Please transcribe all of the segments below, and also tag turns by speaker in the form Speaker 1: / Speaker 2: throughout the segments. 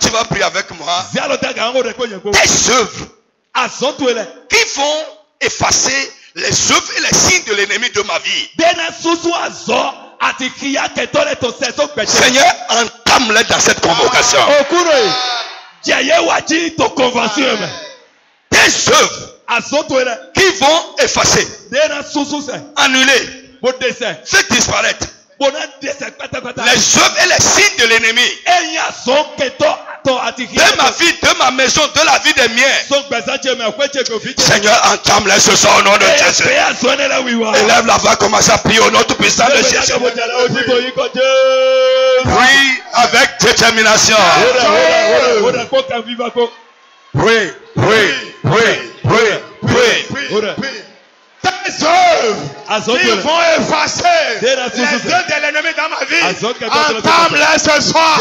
Speaker 1: Tu vas prier avec moi. Des œuvres qui vont effacer les œuvres et les signes de l'ennemi de ma vie. Seigneur, entame-les dans cette convocation. Des œuvres qui vont effacer, annuler, faire disparaître les œuvres et les signes de l'ennemi de ma vie, de ma maison, de la vie des miens. Seigneur, entame-les ce soir au nom de Jésus. Élève la voix, commence à prier au nom tout puissant de Jésus. Prie avec détermination. Prie, prie, prie, prie, prie.
Speaker 2: Tes œuvres qui vont effacer les œuvres de l'ennemi dans ma vie. Entame-les ce soir.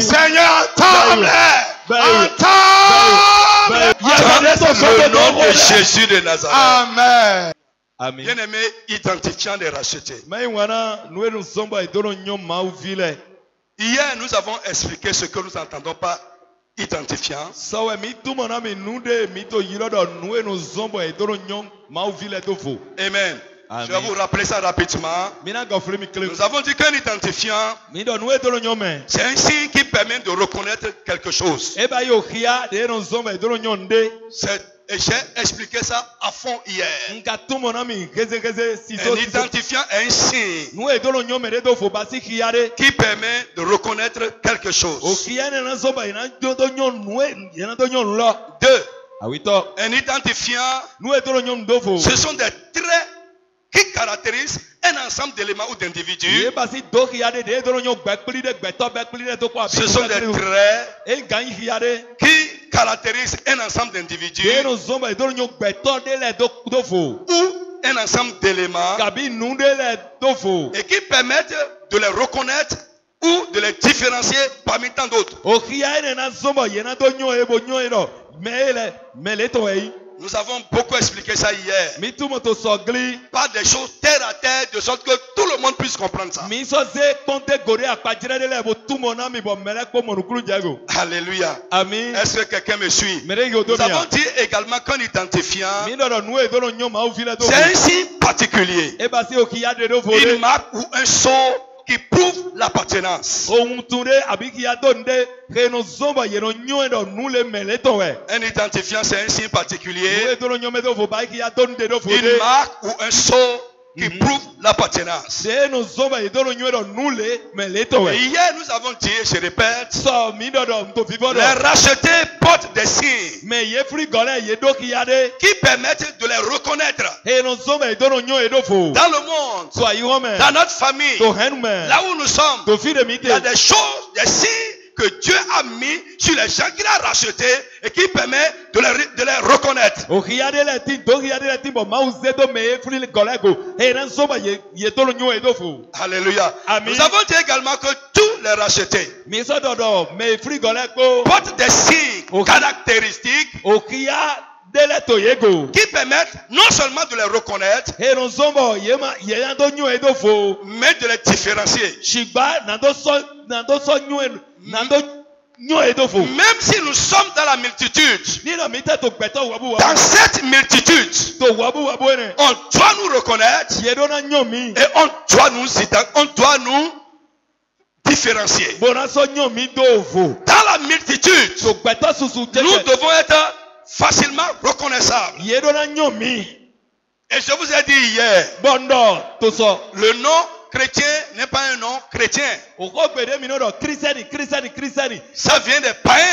Speaker 2: Seigneur, entame-les.
Speaker 3: Bayo.
Speaker 2: Entame.
Speaker 1: Dans le nom de Jésus de Nazareth.
Speaker 2: Amen.
Speaker 1: Bien-aimé, identifiant des rachetés. Hier, nous avons expliqué ce que nous n'entendons pas identifiant.
Speaker 3: Fo.
Speaker 1: Amen.
Speaker 3: Amen.
Speaker 1: Je vais vous rappeler ça rapidement. Nous avons dit qu'un identifiant, c'est un signe qui permet de reconnaître quelque chose.
Speaker 3: E nde.
Speaker 1: C'est- Et j'ai expliqué ça à fond hier. Un identifiant est un signe qui permet de reconnaître quelque chose. Deux,
Speaker 3: Awitɔ.
Speaker 1: un identifiant, ce sont des traits qui caractérisent un ensemble d'éléments ou d'individus. Ce sont des traits
Speaker 3: E
Speaker 1: qui caractérisent un ensemble d'individus. Ou un ensemble d'éléments et qui permettent de les reconnaître ou de les différencier parmi tant d'autres.
Speaker 3: E.
Speaker 1: Nous avons beaucoup expliqué ça hier. Pas des choses terre à terre de sorte que tout le monde puisse comprendre ça. Alléluia. Est-ce que quelqu'un me suit? Nous avons dit également qu'un identifiant,
Speaker 3: do
Speaker 1: c'est un signe particulier.
Speaker 3: E
Speaker 1: Une marque ou un sceau qui prouve l'appartenance. Un identifiant, c'est un signe particulier. Une marque ou un sceau qui prouve l'appartenance. Et hier, nous avons dit, je répète, les rachetés portent des signes. Qui permettent de les reconnaître. Dans le monde, dans notre famille, là où nous sommes. Il y a des choses, des signes que Dieu a mis sur les gens qu'il a rachetés et qui permet de les, de les reconnaître.
Speaker 3: Fo.
Speaker 1: Alléluia.
Speaker 3: Amen.
Speaker 1: Nous avons dit également que tous les rachetés portent des signes caractéristiques qui permettent non seulement de les reconnaître,
Speaker 3: fo.
Speaker 1: mais de les différencier.
Speaker 3: Fo.
Speaker 1: Même si nous sommes dans la multitude, dans cette multitude, on doit nous reconnaître et on doit nous, on doit nous différencier. Dans la multitude, nous devons être facilement reconnaissables. Et je vous ai dit hier, le nom chrétien n'est pas un nom chrétien. Ça vient des païens.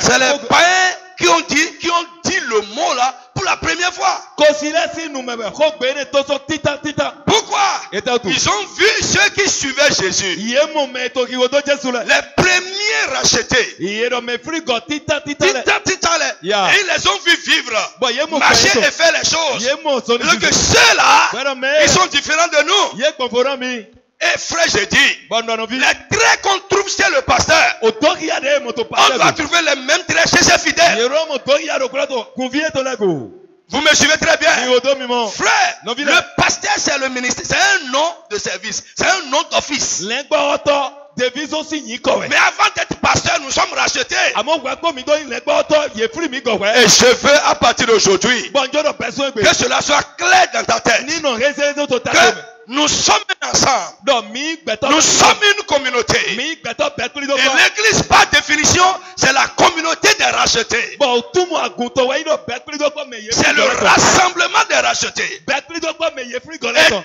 Speaker 1: C'est les païens qui ont dit, qui ont dit le mot là pour la première fois. Pourquoi? Ils ont vu ceux qui suivaient Jésus. Les premiers rachetés. Et ils les ont vus vivre. Marcher et faire les choses. Donc que ceux-là, ils sont différents de nous. Et frère, dit,
Speaker 3: Bɔndɔnɔfi.
Speaker 1: les traits qu'on trouve chez le pasteur, on
Speaker 3: lɛ
Speaker 1: trouver les mêmes traits chez ses fidèles. Vous me suivez très bien. Frère, le pasteur, c'est le ministère. C'est un nom de service. C'est un nom d'office. Mais avant d'être pasteur, nous sommes rachetés. Et je veux à partir d'aujourd'hui que cela soit clair dans ta tête. Que nous sommes ensemble. Nous sommes une communauté. Et l'église, par définition, c'est la communauté des rachetés. C'est le rassemblement des rachetés. Et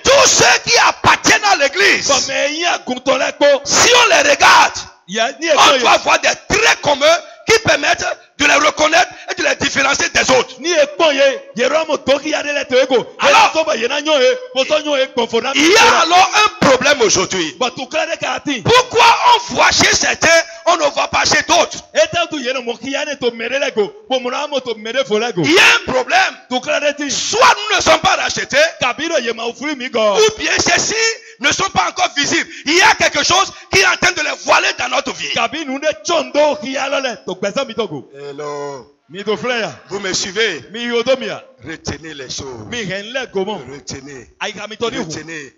Speaker 1: tous ceux qui appartiennent à l'église, si on les regarde, on doit
Speaker 3: ye
Speaker 1: avoir des traits communs qui permettent de les reconnaître et de les différencier des autres.
Speaker 3: ego
Speaker 1: Alors- Il y a alors un problème aujourd'hui. Pourquoi on voit chez certains, on ne voit pas chez d'autres? Il y a un problème. Soit nous ne sommes pas rachetés, ou bien ceux-ci ne sont pas encore visibles. Il y a quelque chose qui est en train de les voiler dans notre vie. Hello. Vous me suivez? Retenez les choses. Retenez. Retenez.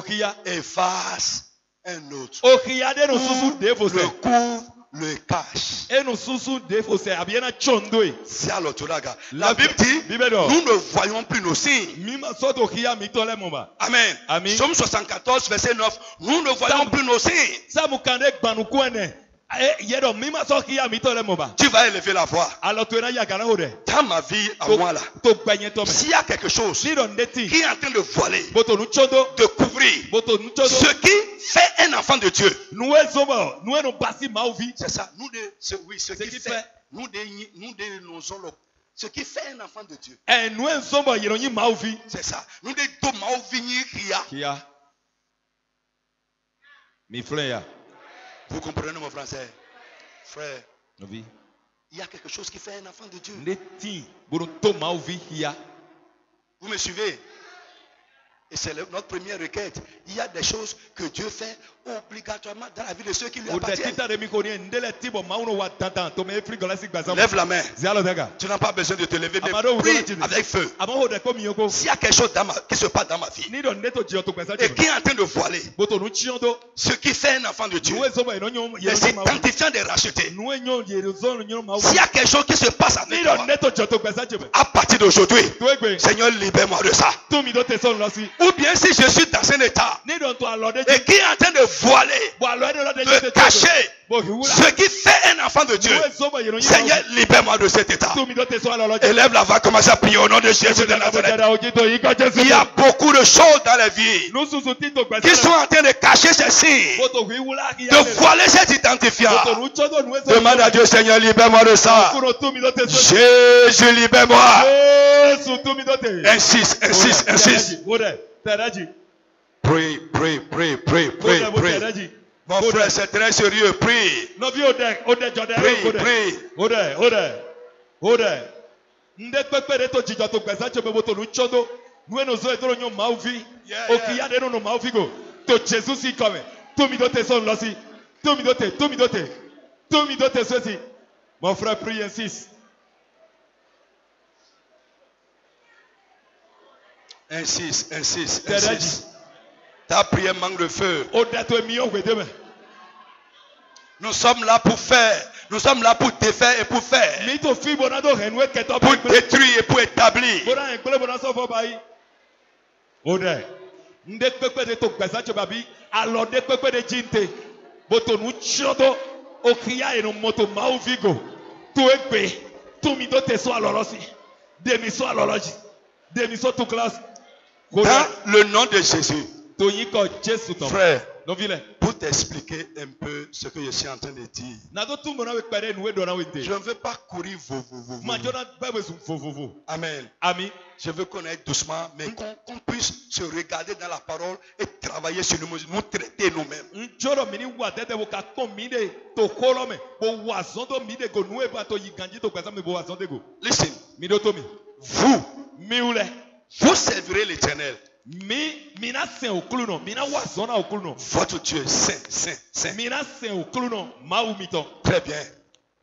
Speaker 3: kiya
Speaker 1: efface un autre.
Speaker 3: fo
Speaker 1: Le
Speaker 3: sɛ
Speaker 1: couvre, le cache. C'est. La Bible dit, nous ne voyons plus nos signes. Amen.
Speaker 3: Amen.
Speaker 1: Somme 74, verset 9. Nous ne voyons plus nos signes.
Speaker 3: Ba
Speaker 1: Tu vas élever la voix. Dans ma vie, à moi là, s'il y a quelque chose qui est en train de voiler, de couvrir ce qui fait un enfant de Dieu, c'est ça. Nous, de, ce, oui, ce, qui, fait, nous, nous allons- ce qui fait un enfant de Dieu,
Speaker 3: vi.
Speaker 1: c'est ça. Nous de Thomas Vigny Ria.
Speaker 3: kia mi ya
Speaker 1: Vous comprenez mon français, frère?
Speaker 3: novi
Speaker 1: Il y a quelque chose qui fait un enfant de Dieu. Vous me suivez? Et c'est notre première requête. Il y a des choses que Dieu fait obligatoirement dans la vie de ceux qui lui
Speaker 3: de
Speaker 1: appartiennent.
Speaker 3: de de
Speaker 1: Lève la main. Tu n'as pas besoin de te lever, mais prie avec feu.
Speaker 3: de
Speaker 1: S'il y a quelque chose dans ma- qui se passe dans ma vie et qui est en train de voiler ce qui fait un enfant de Dieu,
Speaker 3: yɛrɛ zɔn nyɔ maaw
Speaker 1: s'il y a quelque chose qui se passe avec toi, à partir d'aujourd'hui, Seigneur, libère-moi de ça. Ou bien si je suis dans un état
Speaker 3: de
Speaker 1: et qui est en train de voiler,
Speaker 3: de
Speaker 1: cacher ce qui fait un enfant de Dieu, Seigneur, libère-moi de cet état. Élève la voix, commence à prier au nom de Jésus de Nazareth. Il y a beaucoup de choses dans la vie qui sont en train de cacher
Speaker 3: ki
Speaker 1: de voiler cet identifiant. Demande à Dieu, Seigneur, libère-moi de ça. Jésus, libère-moi. Insiste, insiste, insiste.
Speaker 3: O dɛ tɛrɛji
Speaker 1: Prie, prie, prie, prie,
Speaker 3: o
Speaker 1: prie,
Speaker 3: dɛ o
Speaker 1: prie.
Speaker 3: tɛrɛji
Speaker 1: Mon frère, c'est très sérieux. Prie,
Speaker 3: nɔvi o dɛ o dɛ jɔ dɛ
Speaker 1: prie,
Speaker 3: o dɛ
Speaker 1: prie.
Speaker 3: o dɛ o dɛ o dɛ n de kpekpe de to dzidzɔ to gbɛsɛ tso bɛ boto nu tsɔ do nuwe nu zɔ edoro nyo maawu vi
Speaker 1: Yeah,
Speaker 3: o
Speaker 1: yeah.
Speaker 3: ki ya de no no maawu vi go to Jésus si kɔmɛ to mi do te sɔn lɔ si to mi do te to mi do te to mi do te so si mon frère prie insiste.
Speaker 1: Insiste, insiste,
Speaker 3: Tɛrɛji
Speaker 1: insiste. Ta prière manque de feu. Nous sommes là pour faire. Nous sommes là pour défaire et pour faire. Pour détruire et pour établir. Dans le nom de Jésus. Frère, pour t'expliquer un peu ce que je suis en train de dire. Je ne veux pas courir vo, vo, vo, vo.
Speaker 3: ma jɔna bɛɛ bɛ sun vovovo
Speaker 1: Amen.
Speaker 3: ami.
Speaker 1: Je veux qu'on aille doucement, mais qu'on qu'on puisse se regarder dans la parole et travailler sur nous, nous traiter nous-mêmes.
Speaker 3: go
Speaker 1: Listen, vous, vous servirez l'éternel. Votre Dieu, saint, saint, saint. Très bien.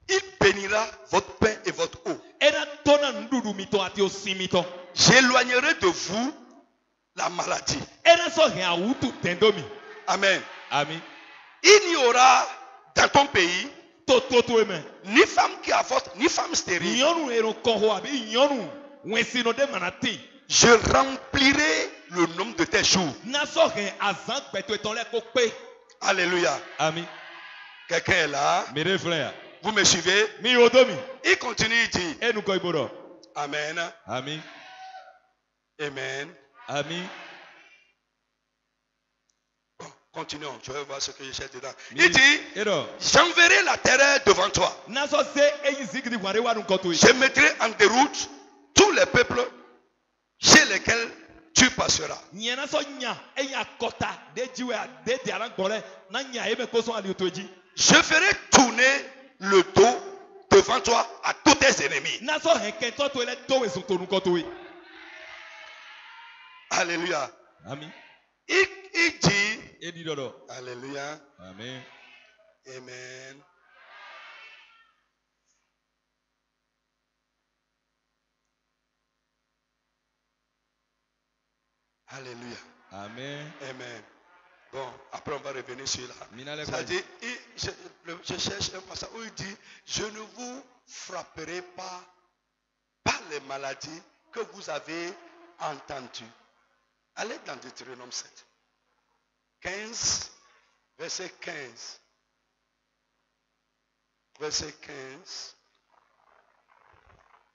Speaker 1: Il bénira votre pain et votre eau. J'éloignerai de vous la maladie. Amen.
Speaker 3: Ami.
Speaker 1: Il n'y aura dans ton pays ni femme qui avorte, ni femme stérile. Je remplirai le nombre de tes jours. Alléluia.
Speaker 3: Ami.
Speaker 1: Quelqu'un est là?
Speaker 3: Ya.
Speaker 1: Vous me suivez? Il continue, il dit. Amen.
Speaker 3: Ami.
Speaker 1: Amen.
Speaker 3: Ami.
Speaker 1: Bon, continuons. Je vais voir ce que je cherche dedans. Il dit. J'enverrai la terre devant toi. Je mettrai en déroute tous les peuples chez lesquels tu passeras. Je ferai tourner le dos devant toi à tous tes ennemis. Alléluia.
Speaker 3: Ami.
Speaker 1: Il, il dit. Alléluia.
Speaker 3: Ami.
Speaker 1: Amen. Alléluia.
Speaker 3: Amen.
Speaker 1: Amen. Bon, après on va revenir sur là. Je, le- je cherche un passage où il dit, je ne vous frapperai pas par les maladies que vous avez entendues. Allez dans Deutéronome 7. 15, verset 15. Verset 15.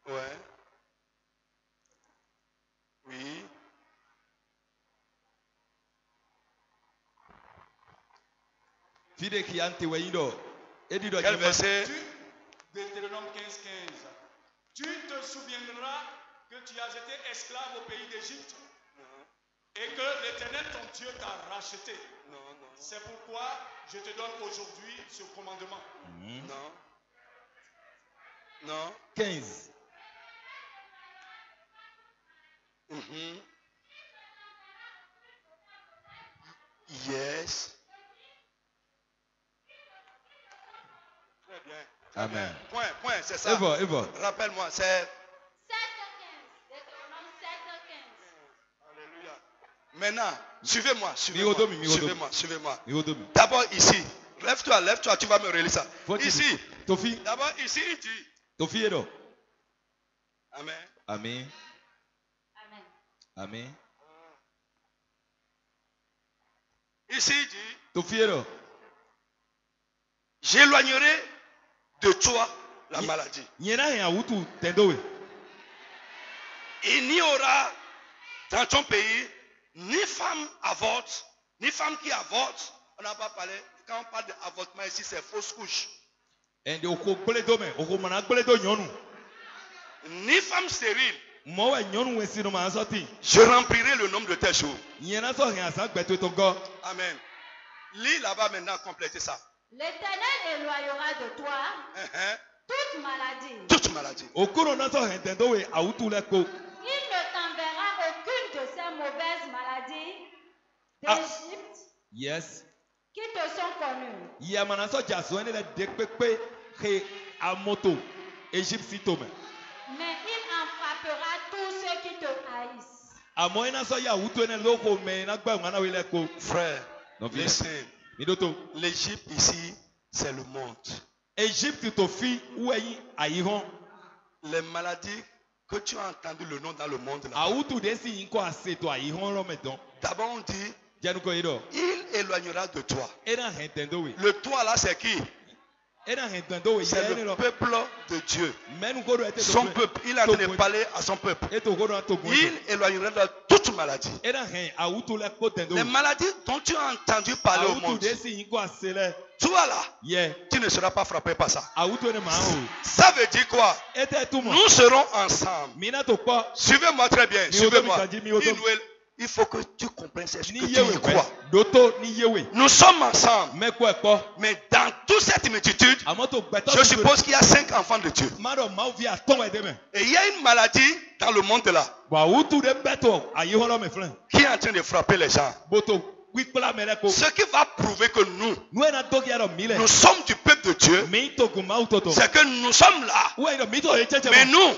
Speaker 1: Ouais. Oui.
Speaker 3: Fi de kia ŋti wɛ yi dɔ. Edi dɔ
Speaker 1: Quel verset?
Speaker 4: Deutéronome 15, 15. Tu te souviendras que tu as été esclave au pays d'Égypte et que l'Éternel ton Dieu t'a racheté.
Speaker 1: Non, non,
Speaker 4: C'est pourquoi je te donne aujourd'hui ce commandement.
Speaker 1: non. Non.
Speaker 3: 15.
Speaker 1: Mhm. Yes. Bien.
Speaker 3: Amen.
Speaker 1: Point, point, c'est ça. Rappelle-moi, c'est.
Speaker 5: 7 Deutéronome 7
Speaker 1: Alléluia. Maintenant, suivez-moi, suivez-moi. Suivez-moi, suivez-moi. D'abord ici. Lève-toi, lève-toi, tu vas me relire ça. Ici.
Speaker 3: Tofi.
Speaker 1: D'abord ici, il dit.
Speaker 3: Tofi ye dɔ.
Speaker 1: Amen.
Speaker 5: 15. Amen.
Speaker 3: Ami.
Speaker 1: Ici, il dit.
Speaker 3: Tofi ye dɔ.
Speaker 1: J'éloignerai de toi la maladie. Il n'y aura dans ton pays ni femme avorte, ni femme qui avorte. On n'a pas parlé. Quand on parle d'avortement ici, c'est fausse couche. Ni femme stérile. Je remplirai le nombre de tes jours. Amen. Lis là-bas maintenant, complétez ça.
Speaker 5: L'Éternel éloignera de toi
Speaker 1: Hein,
Speaker 5: toute maladie.
Speaker 1: Toute.
Speaker 5: Il ne t'enverra aucune de ces mauvaises maladies
Speaker 3: Ah.
Speaker 5: d'Égypte
Speaker 3: Yes.
Speaker 5: qui te sont connues. Mais il en frappera tous ceux qui te haïssent.
Speaker 1: Frère, listen. L'Égypte ici, c'est le monde. Les maladies que tu as entendu le nom dans le monde. D'abord, on dit, il éloignera de toi. Le toi là, c'est qui? C'est le peuple de Dieu. Son peuple. Il de parler à son peuple. Il éloignera de toute maladie.
Speaker 3: Tɛndo
Speaker 1: Les maladies dont tu as entendu parler au monde.
Speaker 3: lɛ.
Speaker 1: Toi là, tu ne seras pas frappé par ça. Ça veut dire quoi?
Speaker 3: Tu.
Speaker 1: Nous serons ensemble. Suivez-moi très bien. Suivez-moi. Il, faut que tu comprennes ce que tu y crois. Nous sommes ensemble. Mais dans toute cette multitude, je suppose qu'il y a cinq enfants de Dieu. Et il y a une maladie dans le monde là
Speaker 3: filɛ.
Speaker 1: qui est en train de frapper les gens. Ce qui va prouver que nous, nous sommes du peuple de Dieu, c'est que nous sommes là. Mais nous.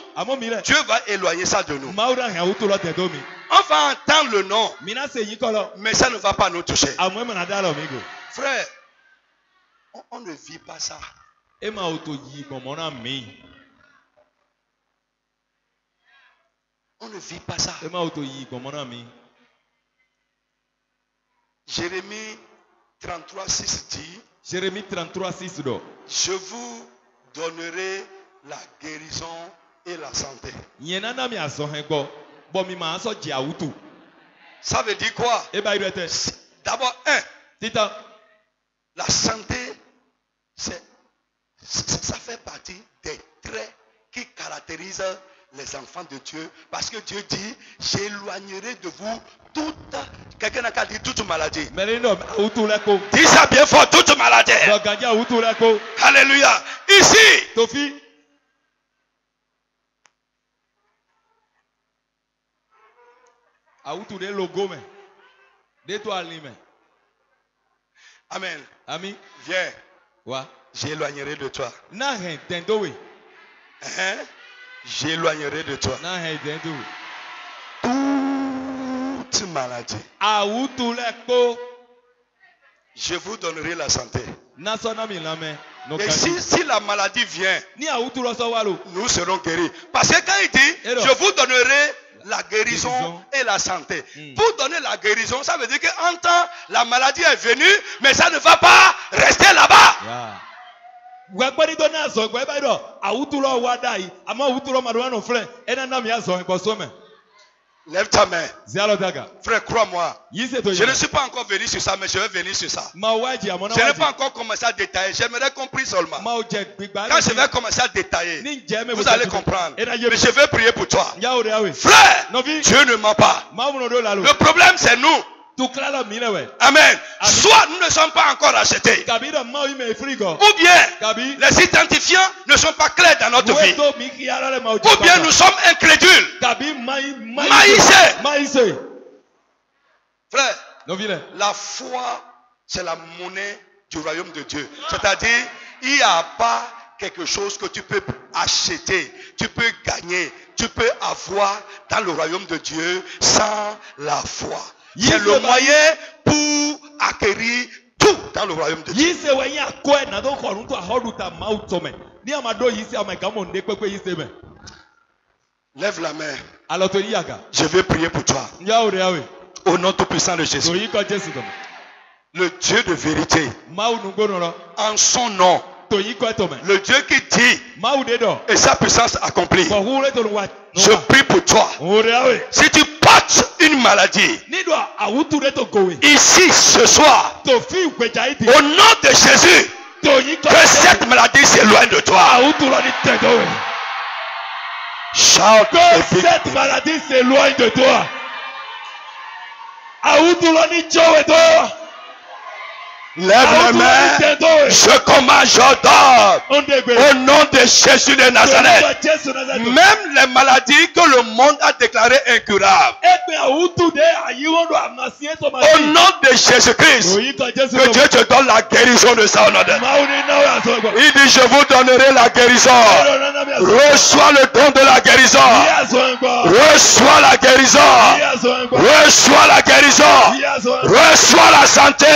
Speaker 1: Dieu va éloigner ça de nous. On va entendre le nom, mais ça ne va pas nous toucher. Frère, on, on ne vit pas ça. On ne vit pas ça.
Speaker 3: ema wo to yi gbɔmɔ na mi
Speaker 1: Jérémie 33, 6 dit,
Speaker 3: Jérémie 33 6 dɔ
Speaker 1: je vous donnerai la guérison et la santé. Ça veut dire quoi?
Speaker 3: Do tɛ
Speaker 1: D'abord, un, la santé, c'est- ça fait partie des traits qui caractérisent les enfants de Dieu. Parce que Dieu dit, j'éloignerai de vous toute, quelqu'un n'a qu'à dire toute maladie. Dis ça bien fort, toute maladie. Alléluia. Ici, Amen.
Speaker 3: ami
Speaker 1: Viens, j'éloignerai de toi. Hein? J'éloignerai de toi toute maladie. Je vous donnerai la santé. Et si, si la maladie vient, nous serons guéris. Parce que quand il dit, je vous donnerai la guérison,
Speaker 3: Guérison.
Speaker 1: et la santé.
Speaker 3: Hmm.
Speaker 1: Pour donner la guérison, ça veut dire qu'en temps, la maladie est venue, mais ça ne va pas rester là-bas.
Speaker 3: Wa da yi ma do wa nɔ filɛ na mi gbɔ so
Speaker 1: Lève ta main. Frère, crois-moi. Je ne suis pas encore venu sur ça, mais je vais venir sur ça. Je n'ai pas encore commencé à détailler. J'aimerais compris seulement. Quand je vais commencer à détailler, vous allez comprendre.
Speaker 3: e
Speaker 1: Mais je vais prier pour toi. Frère. Dieu ne ment pas. Le problème, c'est nous. Amen. Soit nous ne sommes pas encore achetés, ou bien les identifiants ne sont pas clairs dans notre vie, ou bien nous sommes incrédules. Maïsé. Frère, la foi, c'est la monnaie du royaume de Dieu. C'est-à-dire, il n'y a pas quelque chose que tu peux acheter, tu peux gagner, tu peux avoir dans le royaume de Dieu sans la foi. C'est
Speaker 3: Yes,
Speaker 1: le moyen pour acquérir tout dans le royaume de Dieu. Lève la main. Je vais prier pour toi. Au nom tout puissant de Jésus. Le Dieu de vérité. En son nom. Le Dieu qui dit et sa puissance accomplie. Je prie pour toi. Si tu portes une maladie, ici ce soir, au nom de Jésus, que cette maladie s'éloigne de toi. Shout
Speaker 3: que cette maladie s'éloigne de toi awutu lɔ ni tso we to
Speaker 1: Lève les mains. Je commande, j'ordonne au nom de Jésus de Nazareth. Même les maladies que le monde a déclarées incurables. Au nom de Jésus-Christ, que. Dieu te donne la guérison de ça. Il dit, je vous donnerai la guérison. Reçois le don de la guérison. Reçois la guérison. Reçois la guérison. Reçois la santé.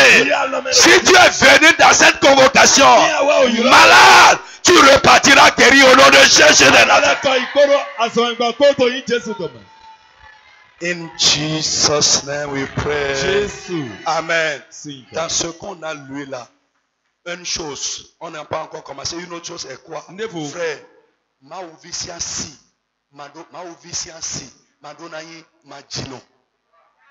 Speaker 1: Si tu es venu dans cette convocation, malade, tu repartiras guéri au nom de Jésus de Nazareth. In Jesus' name we pray.
Speaker 3: Jésù
Speaker 1: Amen. Dans ce qu'on a lu là, une chose, on n'a pas encore commencé. Une autre chose est quoi?
Speaker 3: Ndefo.
Speaker 1: Frère, ma ouvisia si, ma do- ma ouvisia si, ma donayi, ma dino.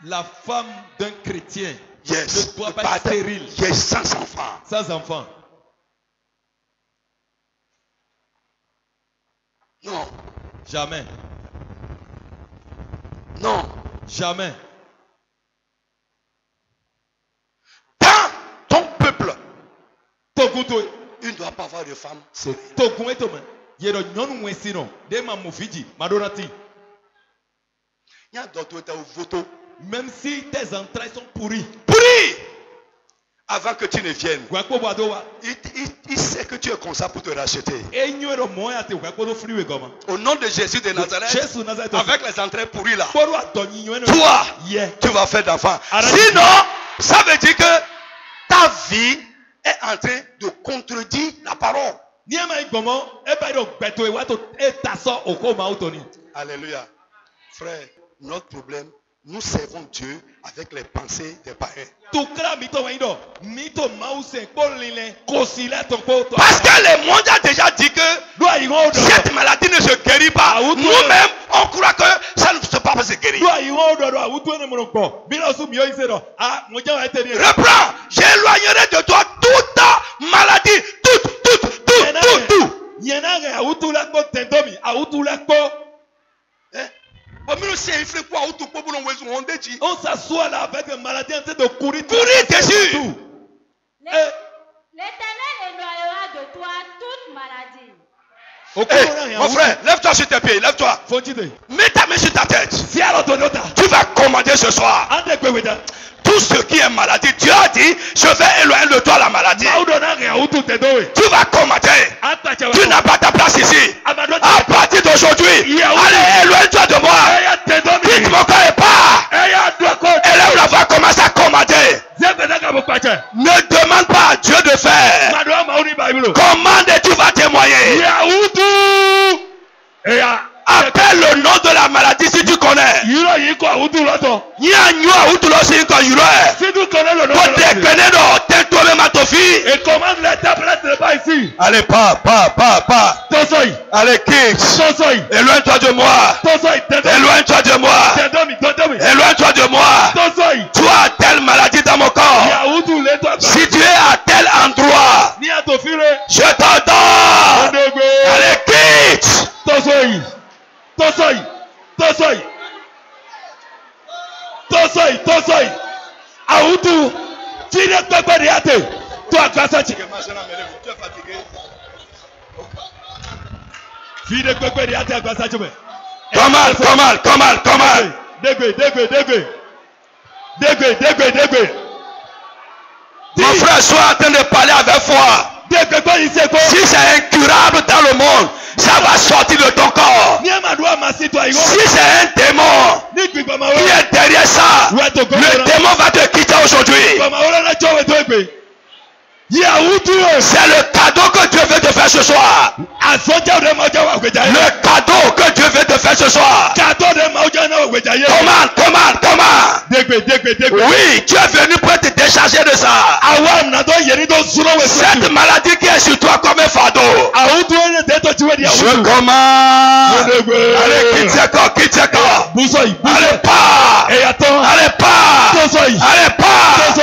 Speaker 3: La femme d'un chrétien
Speaker 1: Yes.
Speaker 3: ne doit pas être stérile,
Speaker 1: Yes, sans enfant.
Speaker 3: sans enfant.
Speaker 1: Non,
Speaker 3: Jamais.
Speaker 1: non.
Speaker 3: Jamais.
Speaker 1: Dans ton peuple, il ne doit pas avoir de femme stérile. Il y a d'autres voté.
Speaker 3: Même si tes entrailles sont pourries.
Speaker 1: Pourries avant que tu ne viennes. Il, il, sait que tu es comme ça pour te racheter. Au nom de Jésus de Nazareth, avec les entrailles pourries là, toi, tu vas faire
Speaker 3: d'enfant.
Speaker 1: Sinon, ça veut dire que ta vie est en train de contredire la parole. Alléluia. Frère, notre problème, nous servons Dieu avec les pensées des païens. Parce que le monde a déjà dit que cette maladie ne se guérit pas. Nous-mêmes, on croit que ça ne se peut pas se guérir. Reprends, j'éloignerai de toi toute maladie, toute, toute, toute, tout. tout
Speaker 3: on s'assoit là avec une maladie en train de courir
Speaker 1: Courir dessus.
Speaker 3: Eh.
Speaker 5: L'Éternel éloignera de toi toute maladie.
Speaker 1: Mon frère, lève-toi sur tes pieds, lève-toi. Mets ta main sur ta tête. Tu vas commander ce soir. Tout ce qui est maladie, Dieu a dit, je vais éloigner de toi la maladie. Tu vas commander. Tu n'as pas ta place ici. À partir d'aujourd'hui, allez, éloigne-toi de moi. Quitte mon corps et pas.
Speaker 3: Et là,
Speaker 1: où la va commencer à commander. Ne demande pas à Dieu de faire. Commande et tu vas témoigner. Appelle le nom de la maladie si tu connais. Si tu connais le nom toi-même à ton fille.
Speaker 3: Et commande les tablettes là-bas ici.
Speaker 1: Allez, pas, pas, pas, pas.
Speaker 3: Tonsoy.
Speaker 1: Allez,
Speaker 3: quitte. Tonsoy.
Speaker 1: Éloigne-toi de moi.
Speaker 3: Tonsoy.
Speaker 1: Éloigne-toi de moi. Éloigne-toi de moi.
Speaker 3: Tonsoy.
Speaker 1: Tu as telle maladie dans mon corps. Si tu es à tel endroit, je t'entends.
Speaker 3: sọ
Speaker 1: yìí tó
Speaker 3: sọ yìí tó sọ yìí tó sọ yìí tó sọ yìí àwùjọ tí ilé pẹpẹ rẹ àtẹ tó àgbàsá jì. tí ilé pẹpẹ rẹ
Speaker 1: àtẹ àgbàsá jì bẹ. kọ́mál kọ́mál kọ́mál kọ́mál.
Speaker 3: dégbe dégbe dégbe dégbe dégbe dégbe.
Speaker 1: mon frère sois en train de parler avec. Si c'est incurable dans le monde, ça va sortir de ton corps. Si c'est un démon qui est derrière ça, le démon va te quitter aujourd'hui. C'est le cadeau que Dieu veut te faire ce soir. Le cadeau que Dieu veut te faire ce soir. Comment, comment, comment. Oui, tu es venu pour te décharger de ça. Cette maladie qui est sur toi comme un fardeau. Je commande. Allez, quitte ce corps, quitte ce. Allez,
Speaker 3: pas.
Speaker 1: Allez,
Speaker 3: pas.
Speaker 1: Allez,
Speaker 3: pas.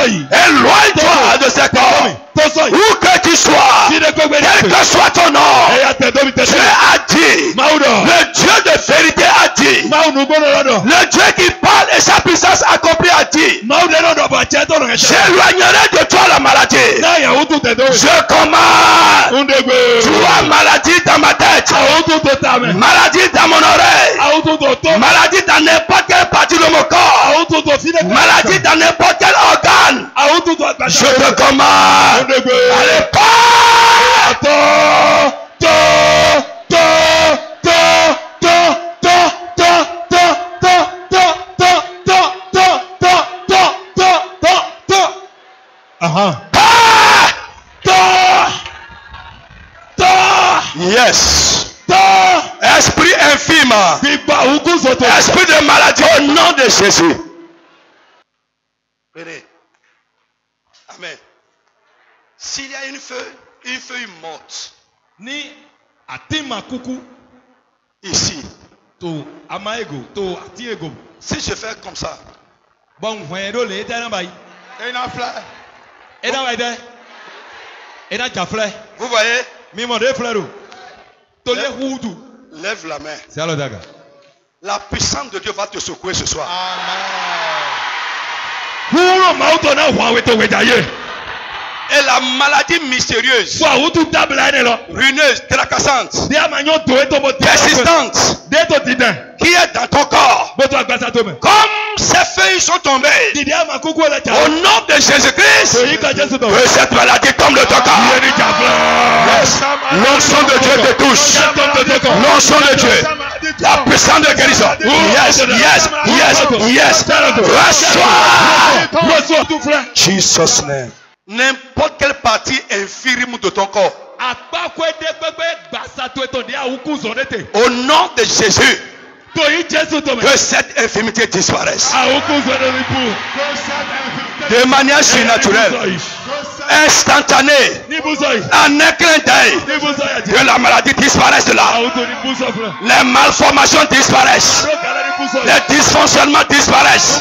Speaker 1: Éloigne-toi de ce corps.
Speaker 3: pessoas soir.
Speaker 1: Quel que soit ton nom. Tu as dit. Le Dieu de vérité a. Le Dieu qui parle et sa puissance accomplie a. J'éloignerai de toi la maladie. Je commande. Toi, maladie dans ma tête. Maladie dans mon oreille. Maladie dans n'importe quelle partie de mon corps. Maladie dans n'importe quel organe. Je te commande. Allez, Esprit infime. Esprit de maladie au nom de Jésus. Amen. S'il y a une feuille, une feuille morte.
Speaker 3: Ni atima kuku.
Speaker 1: Ici.
Speaker 3: To amaego, to atiego.
Speaker 1: Si je fais comme ça.
Speaker 3: Bon, voyons le éternel.
Speaker 1: Et la fleur.
Speaker 3: Et la. Et la fleur.
Speaker 1: Vous voyez? Lève la main.
Speaker 3: C'est daga.
Speaker 1: La puissance de Dieu va te secouer ce soir.
Speaker 3: Amen
Speaker 1: et la maladie mystérieuse, ruineuse, tracassante, persistante, qui est dans ton corps, comme ces feuilles sont tombées, au nom de Jésus-Christ, que cette maladie tombe de ton corps. L'onction de Dieu te touche. L'onction de Dieu. La puissance de guérison. Yes, yes, yes, yes. Reçois. Jesus name. N'importe quelle partie infirme de ton corps. Au nom de Jésus, que cette infirmité disparaisse.
Speaker 3: de
Speaker 1: manière surnaturelle, instantanée, en un clin d'œil, que la maladie disparaisse de là. Les malformations disparaissent. Les dysfonctionnements disparaissent.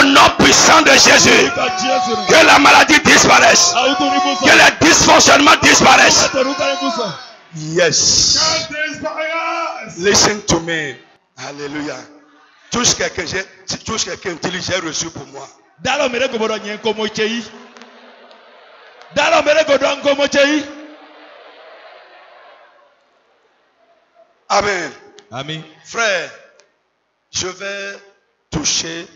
Speaker 1: Au nom puissant de Jésus, que la maladie disparaisse. Que les dysfonctionnements disparaissent. Yes. Listen to me. Alléluia. J'ai- touche quelqu'un, dis j'ai reçu pour moi. Amen.
Speaker 3: ami
Speaker 1: Frère, je vais toucher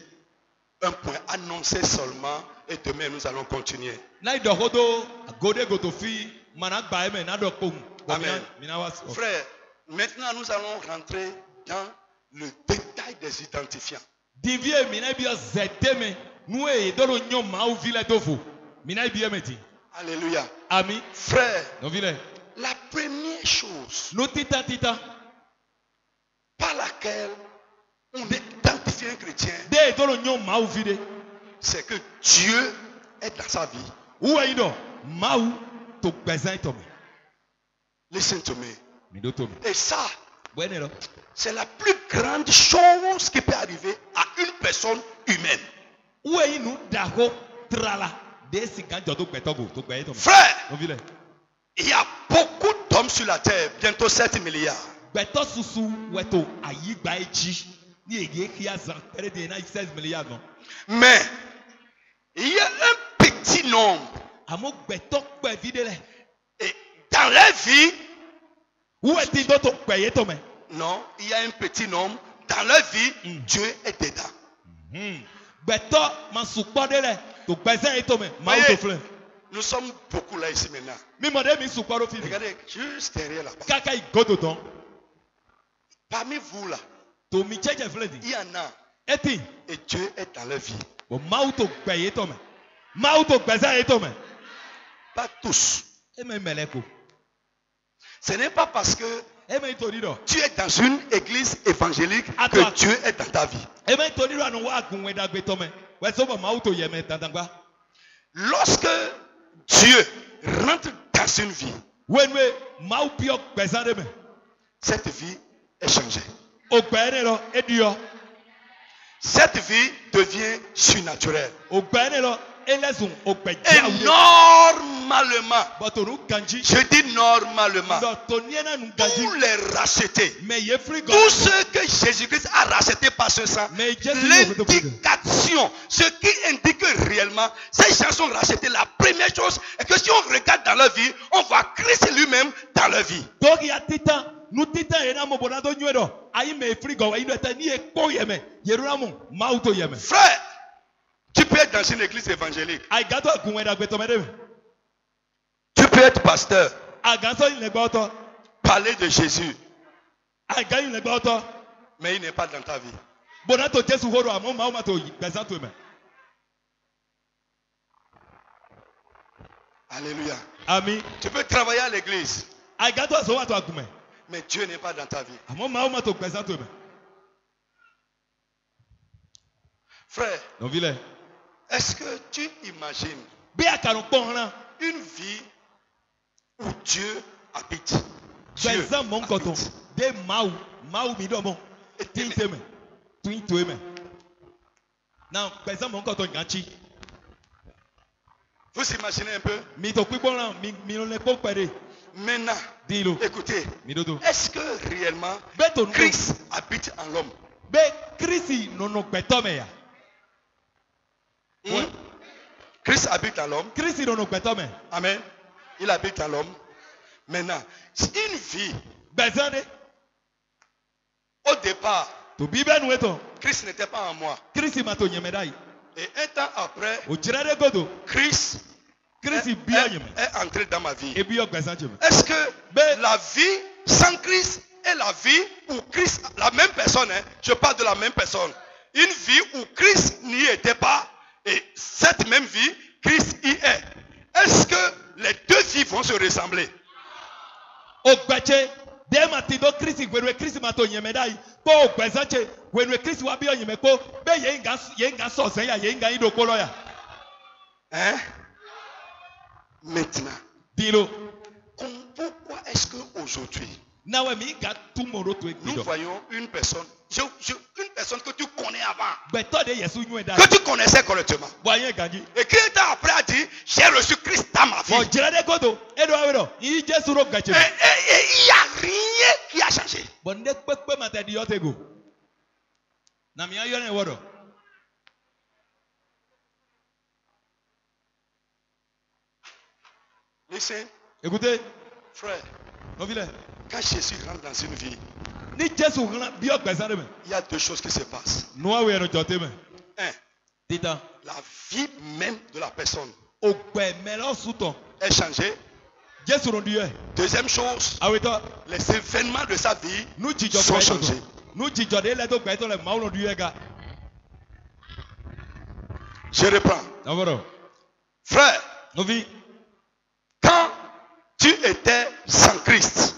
Speaker 1: un point annoncé seulement et demain nous allons continuer. Amen. Frère, maintenant nous allons rentrer dans le détail des identifiants. Alléluia.
Speaker 3: ami
Speaker 1: Frère, la première chose par laquelle on identifie un chrétien, c'est que Dieu est dans sa vie. Listen to me. Et ça, c'est la plus grande chose qui peut arriver à une personne humaine. Frère, il y a beaucoup d'hommes sur la terre, bientôt 7 milliards. Mais il y a un petit nombre.
Speaker 3: lɛ
Speaker 1: Et dans leur vie, non, il y a un petit nombre. Dans leur vie,
Speaker 3: Mm.
Speaker 1: Dieu est dedans.
Speaker 3: Hmm. filɛ
Speaker 1: Nous sommes beaucoup là ici maintenant. Regardez, juste derrière là-bas. Parmi vous là, il y en a. Et Dieu est dans leur vie. Pas tous. Ce n'est pas parce que tu es dans une église évangélique que Dieu est dans ta vie. Lorsque Dieu rentre dans une vie, cette vie est changée.
Speaker 3: E
Speaker 1: Cette vie devient surnaturelle.
Speaker 3: e
Speaker 1: Et
Speaker 3: de
Speaker 1: normalement, je dis normalement, tous les rachetés, tous ceux que Jésus-Christ a rachetés par ce sang, l'indication, ce qui indique réellement, ces gens sont rachetés. La première chose est que si on regarde dans leur vie, on voit Christ lui-même dans leur vie. Frère, tu peux être dans une église évangélique, tu peux être pasteur, parler de Jésus, mais il n'est pas dans ta vie. Alléluia.
Speaker 3: Ami.
Speaker 1: Tu peux travailler à l'église, Mais Dieu n'est pas dans ta vie.
Speaker 3: To me.
Speaker 1: Frère, est-ce que tu imagines une vie où Dieu habite? Dieu. Vous imaginez un peu? Maintenant, écoutez, est-ce que réellement
Speaker 3: to
Speaker 1: Christ habite en l'homme?
Speaker 3: Bɛ kirisi nɔnɔ gbɛtɔ mɛ ya
Speaker 1: Hmm? Christ habite en l'homme?
Speaker 3: kirisi nɔnɔ gbɛtɔ mɛ
Speaker 1: Amen. Il habite en l'homme. Maintenant, une vie,
Speaker 3: gbɛzɛn de
Speaker 1: au départ,
Speaker 3: bẹ́ẹ̀ nu etɔ
Speaker 1: Christ n'était pas en moi.
Speaker 3: kristi ma to yi
Speaker 1: Et un temps après,
Speaker 3: godo
Speaker 1: Christ est, est- est entré dans ma vie. Est-ce que
Speaker 3: Mais-
Speaker 1: la vie sans Christ est la vie où Christ, la même personne, hein, je parle de la même personne, une vie où Christ n'y était pas et cette même vie, Christ y est. Est-ce que les deux vies vont se ressembler Hein Maintenant,
Speaker 3: dilo
Speaker 1: com- pourquoi est-ce qu'aujourd'hui, nous voyons une personne, je- je- une personne que tu connais avant, que tu connaissais correctement, et qui temps après a dit, j'ai reçu Christ dans ma vie. et il n'y a rien qui a changé.
Speaker 3: bɔn ne kpekpe ma tɛ di yɔ te go na mi ayɔ ne wɔ dɔ
Speaker 1: Listen,
Speaker 3: ekute
Speaker 1: frère, quand Jésus rentre dans une vie, il y a deux choses qui se passent. Un, la vie même de la personne est changée. Deuxième chose,
Speaker 3: awetɔ
Speaker 1: les événements de sa vie sont changés.
Speaker 3: nu dzidzɔ de lɛ to gbɛ to lɛ mawu no di yɛ ga
Speaker 1: Je reprends.
Speaker 3: nɔfɔ dɔ
Speaker 1: Frère,
Speaker 3: nɔvi
Speaker 1: quand tu étais sans Christ,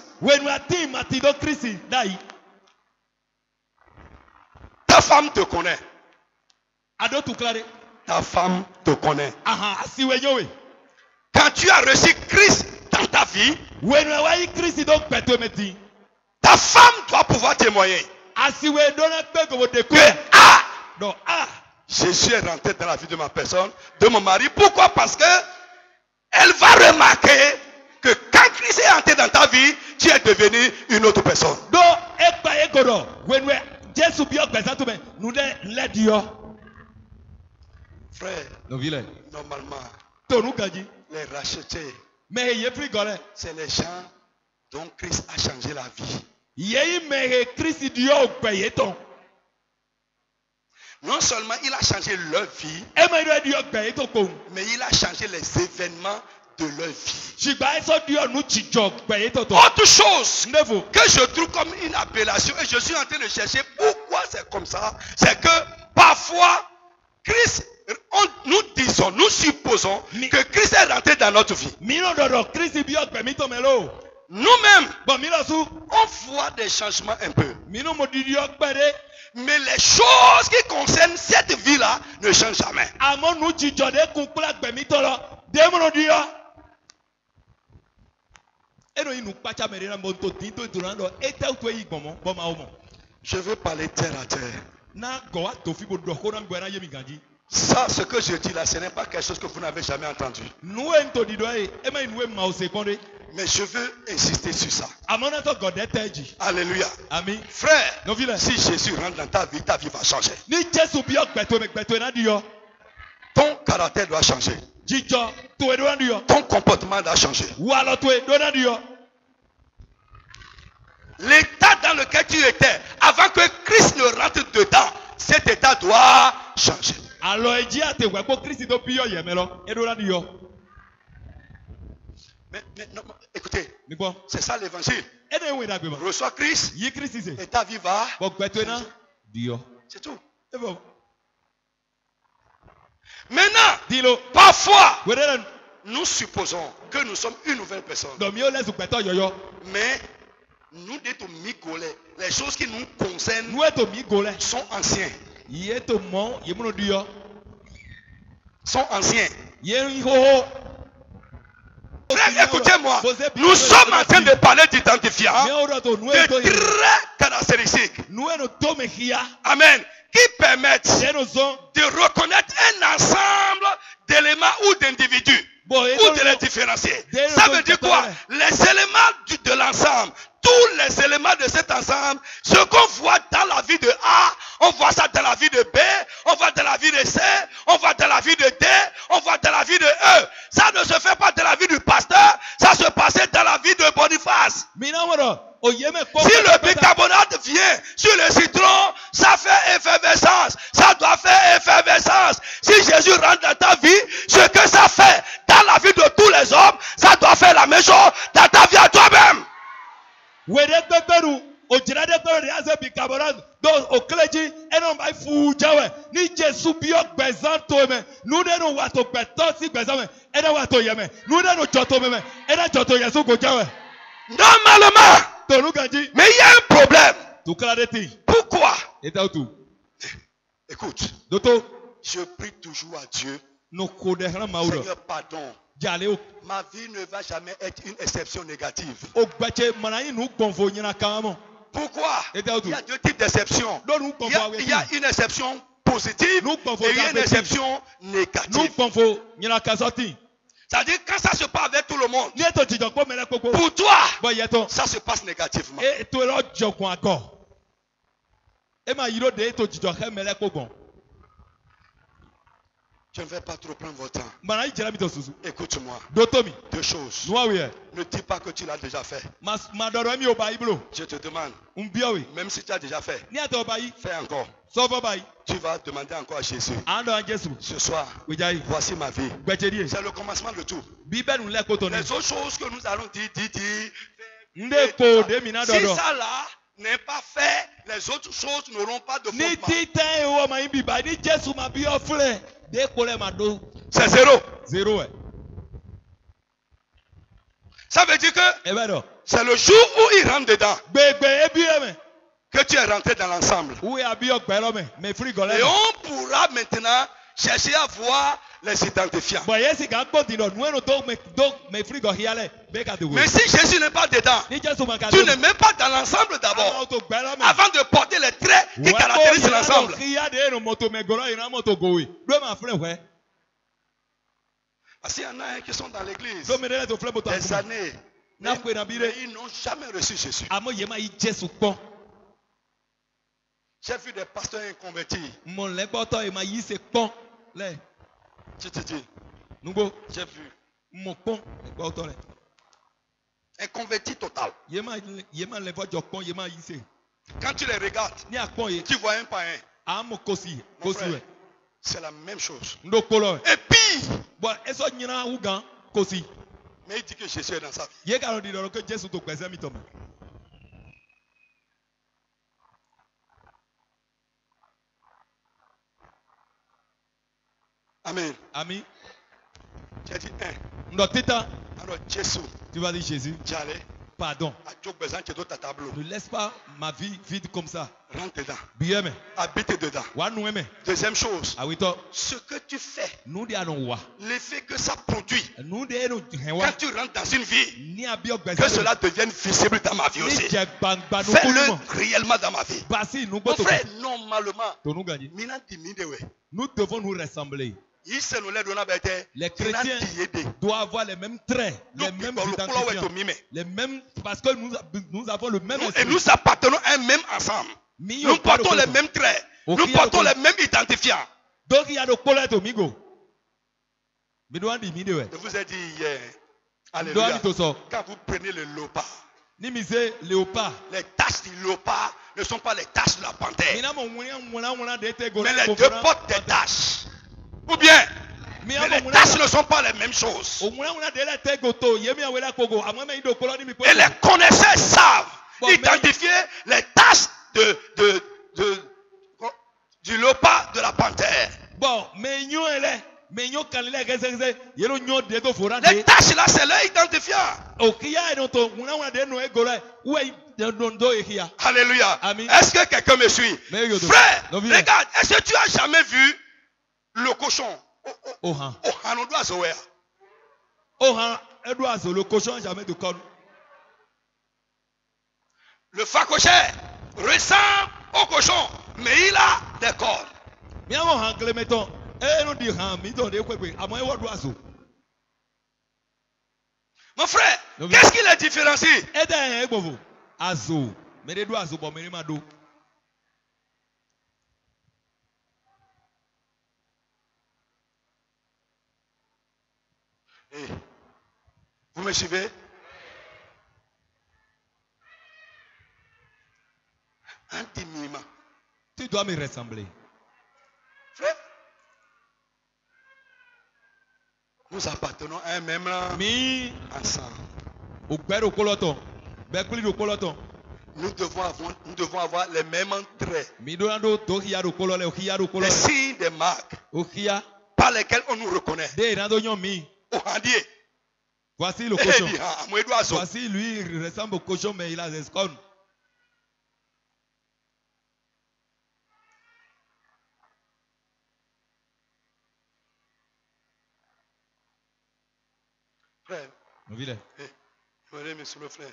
Speaker 1: ta femme te connaît. Ta femme te connaît. Quand tu as reçu Christ dans ta vie, ta femme doit pouvoir témoigner. Que ah,
Speaker 3: dɔ a
Speaker 1: Jésus est rentré dans la vie de ma personne, de mon mari. Pourquoi? Parce que elle va remarquer que quand Christ est entré dans ta vie, tu es devenu une autre personne. Frère, normalement, les rachetés, c'est les gens dont Christ a changé la vie.
Speaker 3: yeyi mɛ he kristi di yɔ o gbɛ ye tɔn
Speaker 1: Non seulement il a changé leur vie,
Speaker 3: ko
Speaker 1: mais il a changé les événements de leur vie.
Speaker 3: tɔ
Speaker 1: Autre chose que je trouve comme une appellation et je suis en train de chercher pourquoi c'est comme ça, c'est que parfois, Christ, on- nous disons, nous supposons
Speaker 3: Mi-
Speaker 1: que Christ est rentré dans notre vie.
Speaker 3: lo
Speaker 1: Nous-mêmes, on voit des changements un peu.
Speaker 3: de
Speaker 1: Mais les choses qui concernent cette vie-là ne changent jamais. Je veux parler terre à terre. Ça, ce que je dis là, ce n'est pas quelque chose que vous n'avez jamais entendu.
Speaker 3: kɔn de
Speaker 1: Mais je veux insister sur ça. Alléluia.
Speaker 3: ami
Speaker 1: Frère, si Jésus rentre dans ta vie, ta vie va changer. Ton caractère doit changer. Ton comportement
Speaker 3: di yɔ
Speaker 1: L'état dans lequel tu étais, avant que Christ ne rentre dedans, cet état doit changer. Mais, mais non, écoutez, c'est ça l'évangile. Reçois Christ et ta vie va. C'est tout. Maintenant, parfois, nous supposons que nous sommes une nouvelle personne. Mais nous les choses qui nous concernent sont
Speaker 3: yɔ
Speaker 1: Sont. Frère, écoutez-moi. Nous sommes en train de parler d'identifiant de
Speaker 3: me xia
Speaker 1: Amen. Qui permettent de reconnaître un ensemble d'éléments ou d'individus ou de les différencier. Ça veut dire quoi? Les éléments de l'ensemble, tous les éléments de cet ensemble, ce qu'on voit dans la vie de A, on voit ça dans la vie de B, on voit dans la vie de C, on voit dans la vie de D, on voit dans la vie de E. Ça ne se fait pas dans la vie du pasteur, ça se passait dans la vie de Boniface.
Speaker 3: mina wo dɔ o ye me kɔ
Speaker 1: Si le bicarbonate vient sur le citron, l'effervescence. Si Jésus rentre dans ta vie, ce que ça fait dans la vie de tous les hommes, ça doit faire la même chose dans ta vie à toi-même.
Speaker 3: wèrè gbẹgbẹrun òjìlá dẹgbẹrun rẹ azẹ bi gabọra do okele dzi eno ba fu dzawɛ ni jesu biɔ gbɛzã to mɛ nu ɖe no wàtò gbɛtɔ si gbɛzã mɛ ɛna wàtò yɛmɛ nu ɖe no dzɔto mɛ mɛ ɛna dzɔto yɛsu go dzawɛ.
Speaker 1: normalement.
Speaker 3: tonu ganji.
Speaker 1: mais y a un problème.
Speaker 3: tukala de ti.
Speaker 1: pourquoi.
Speaker 3: et t'as tout.
Speaker 1: écoute.
Speaker 3: doto.
Speaker 1: je prie toujours à Dieu.
Speaker 3: no ko de hàn ma wúlò.
Speaker 1: seigneur pardon. Ma vie ne va jamais être une exception négative. Pourquoi? Il y a deux types d'exceptions. Il y, a,
Speaker 3: gbọ̀nfọ̀
Speaker 1: il y a
Speaker 3: awẹ́tì
Speaker 1: une exception positive et il y a une exception négative. C'est-à-dire quand ça se passe avec tout le monde, pour toi, ça se passe négativement. Je ne vais pas trop prendre votre temps. Écoute-moi. Deux choses. Ne dis pas que tu l'as déjà fait. Je te demande, même si tu as déjà fait, fais encore. Tu vas demander encore à Jésus. Ce soir, voici ma vie. C'est le commencement de tout. Les autres choses que nous allons dire, dire, dire. Si ça là n'est pas fait, les autres choses n'auront pas de fondement.
Speaker 3: dó
Speaker 1: C'est zéro.
Speaker 3: zero ẹ̀
Speaker 1: Ça veut dire que
Speaker 3: bẹ́ẹ̀ dọ̀
Speaker 1: c'est le jour où il rentre dedans
Speaker 3: mẹ
Speaker 1: que tu es rentré dans l'ensemble. Et on pourra maintenant chercher à voir les
Speaker 3: dogo.
Speaker 1: Mais si Jésus n'est pas dedans, tu n'es même pas dans l'ensemble d'abord.
Speaker 3: lɔ mɛ.
Speaker 1: Avant de porter les traits qui caractérisent l'ensemble. Parce qu'il y en a un qui sont dans l'église des années. Mais, ils n'ont jamais reçu Jésus.
Speaker 3: kpɔn.
Speaker 1: J'ai vu des pasteurs inconvertis. J'ai vu.
Speaker 3: mɔ kpɔn gbɔtɔ lɛ.
Speaker 1: Inconvertis total.
Speaker 3: yema yema lɛ fɔ jɔ kpɔn yema yi se.
Speaker 1: Quand tu les regardes, tu vois un par un.
Speaker 3: kosi
Speaker 1: Mon frère, c'est la même chose. Et
Speaker 3: kosi.
Speaker 1: mais il dit que Jésus est dans sa vie.
Speaker 3: ye ka lɔ di dɔrɔn ko jésù tó gbɛsɛ mi tɔ mɛ.
Speaker 1: Amen.
Speaker 3: ami.
Speaker 1: J'ai dit un. Alors Jésus,
Speaker 3: tu vas dire jésus.
Speaker 1: J'allais.
Speaker 3: Pardon. Ne laisse pas ma vie vide comme ça.
Speaker 1: Rentre dedans.
Speaker 3: biye mɛ
Speaker 1: Habite dedans. Deuxième chose,
Speaker 3: awitɔ
Speaker 1: ce que tu fais, l'effet que ça produit quand tu rentres dans une vie, que cela devienne visible dans ma vie aussi. Fais-le réellement dans ma vie.
Speaker 3: nu
Speaker 1: Mon frère, normalement,
Speaker 3: nous devons nous ressembler Les chrétiens doivent avoir les mêmes traits les mêmes
Speaker 1: le
Speaker 3: identifiants les mêmes parce que nous, nous avons le même
Speaker 1: Nous- Et
Speaker 3: esprit.
Speaker 1: nous appartenons à un même ensemble. Nous portons les mêmes traits. Nous portons les mêmes identifiants.
Speaker 3: donc il y a wɛ
Speaker 1: Je vous ai dit hier, Alléluia, quand vous prenez le léopard, les taches du léopard ne sont pas les taches de la panthère, mais les deux portent des taches. Ou bien, mais les
Speaker 3: la-
Speaker 1: ne sont pas les mêmes choses. Et les connaisseurs savent
Speaker 3: mais-
Speaker 1: identifier les taches de, de, de- du léopard de la panthère.
Speaker 3: bon fora
Speaker 1: Les
Speaker 3: de
Speaker 1: taches là, c'est leur identifiant. Alléluia. Est-ce que quelqu'un me suit?
Speaker 3: Mais
Speaker 1: Frère, regarde, est-ce que tu as jamais vu le cochon. Au, au,
Speaker 3: o han
Speaker 1: au Hanodoa Zoé
Speaker 3: o han edo azo le cochon jamais de corne
Speaker 1: Le facochère ressemble au cochon, mais il a des cornes.
Speaker 3: han mi de kwekwe ewo
Speaker 1: Mon frère, qu'est-ce qui les différencie?
Speaker 3: E azo me de do azo bɔ me
Speaker 1: Vous me suivez Un.
Speaker 3: Tu dois me ressembler.
Speaker 1: Frère, nous appartenons à un même.
Speaker 3: Mi.
Speaker 1: Ensemble. Nous devons, avoir, nous devons avoir les mêmes traits. Les signes des marques par lesquels on nous reconnaît
Speaker 3: voici le
Speaker 1: eh,
Speaker 3: cochon. voici lui il ressemble au cochon mais il a des cornes
Speaker 1: Frère, eh, sur le frère.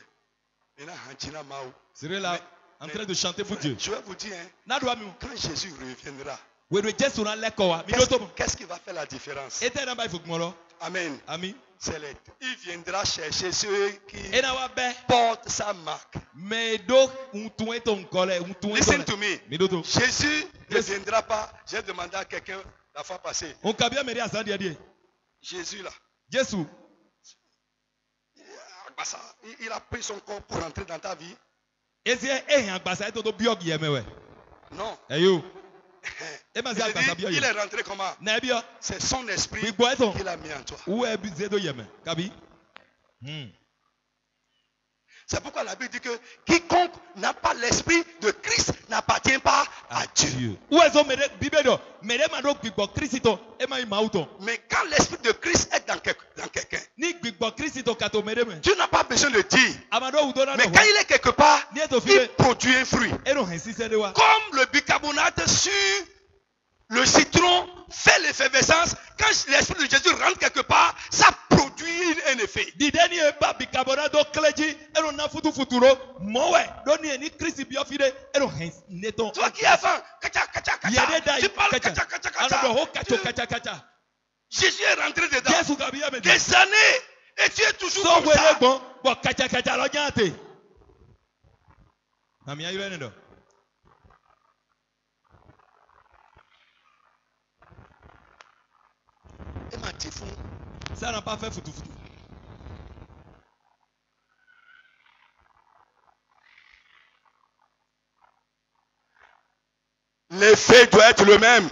Speaker 3: La en train de chanter pour Dieu.
Speaker 1: Je vais vous dire, hein, quand Jésus reviendra, qu'est-ce
Speaker 3: do to mo
Speaker 1: qu'est-ce qui va faire la différence? Amen.
Speaker 3: ami
Speaker 1: C'est Il viendra chercher ceux qui
Speaker 3: bɛ
Speaker 1: portent sa marque.
Speaker 3: mɛ do ŋutun eto ŋkɔ lɛ ŋutun eto
Speaker 1: Listen to me.
Speaker 3: to
Speaker 1: Jésus ne viendra pas. J'ai demandé à quelqu'un la fois passée.
Speaker 3: o kabia mɛ de asan diɛ diɛ
Speaker 1: Jésus là, Agbassa, il, a pris son corps pour rentrer dans ta vie.
Speaker 3: biɔ yɛ mɛ wɛ
Speaker 1: Non.
Speaker 3: Ɛyo e ma
Speaker 1: Il, dit, il est rentré comment? C'est son esprit qu'il a mis en toi.
Speaker 3: wu ebi se do yɛ mɛ kabi hmm.
Speaker 1: C'est pourquoi la Bible dit que quiconque n'a pas l'esprit de Christ n'appartient pas à Dieu. Mais quand l'esprit de Christ est dans, quel- dans quelqu'un, Dieu n'a pas besoin de dire.
Speaker 3: na
Speaker 1: Mais quand il est quelque part, il produit un fruit. Comme le bicarbonate sur le citron fait l'effervescence, quand l'esprit de Jésus rentre quelque part, ça produit un effet.
Speaker 3: e e
Speaker 1: Toi qui as faim, tu parles kacha, kacha, kacha. Jésus est rentré dedans. Des années. Et tu es toujours
Speaker 3: so
Speaker 1: comme ça.
Speaker 3: gbɔn bɔn kaca kaca lɔ nya te na mi ayɔlɛ ne dɔ
Speaker 1: Et ma petite
Speaker 3: ça n'a pas fait futufutu
Speaker 1: L'effet doit être le même.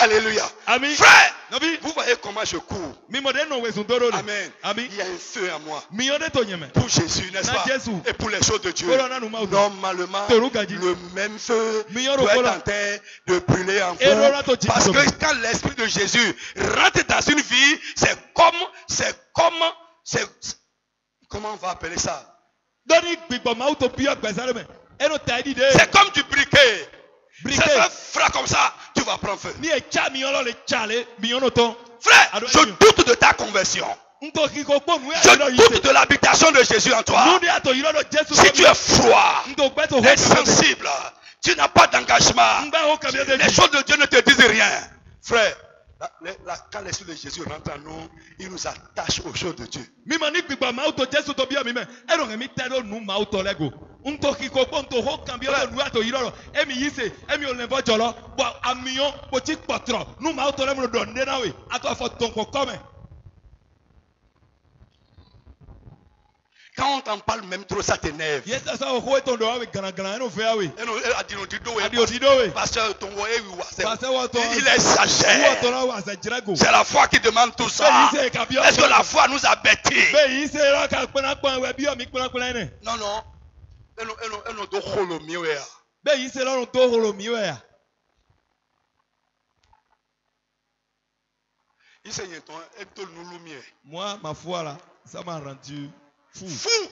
Speaker 1: Alléluia.
Speaker 3: ami
Speaker 1: Frère, vous voyez comment je cours. Amen. Il y a un feu en moi. Pour Jésus, n'est-ce pas? Et pour les choses de Dieu. Normalement, le même feu doit être en train de brûler en vous. Parce que quand l'Esprit de Jésus rentre dans une vie, c'est comme, c'est comme, c'est, comment on va appeler ça? C'est comme du briquet.
Speaker 3: Briquet.
Speaker 1: C'est un frère comme ça, tu vas prendre feu. Frère, je doute de ta conversion. Je doute de l'habitation de Jésus en toi. Si tu es froid, insensible, tu n'as pas d'engagement. Les choses de Dieu ne te disent rien. Frère, la- la- la- quand l'Esprit de Jésus rentre en nous, il nous attache aux choses de Dieu.
Speaker 3: Mi ma ni gbigbɔ maaw to jesu to biɔ mi mɛ n'o kɛ mi tɛ do nu maaw tɔ lɛ go n to k'i ko kpɔ n to ho kabiya de nu y'a to yɔrɔ mi yi se mi o lɛ fɔ jɔlɔ bɔn a mi yɔ kpɔtsi kpɔtrɔ nu maaw tɔ lɛ mi do dɔn den na we kɔmɛ
Speaker 1: Quand on t'en parle même trop, ça t'énerve. Et adino dido, Pasteur Tongo, il
Speaker 3: sɛ jira go
Speaker 1: C'est la foi qui demande tout ça. Est-ce que la foi nous a bêtis
Speaker 3: ne
Speaker 1: Non, non.
Speaker 3: Ya.
Speaker 1: Mieux.
Speaker 3: Moi, ma foi là, ça m'a rendu fou.
Speaker 1: Fou